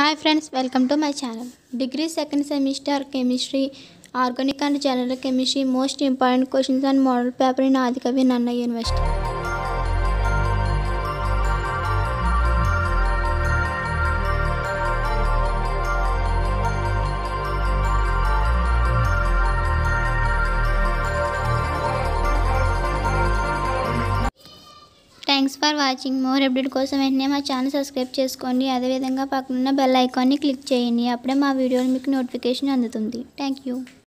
Hi friends welcome to my channel. Degree second semester chemistry organic and general chemistry most important questions and model paper in Adikavi Nannaya University. Thanks for watching. More update కోసం వెంటనే మా channel subscribe చేసుకోండి. అదేవిధంగా పక్కనున్న bell ఐకాన్ని click చేయండి. అప్పుడే మా వీడియోలు మీకు నోటిఫికేషన్ అందుతుంది. Thank you.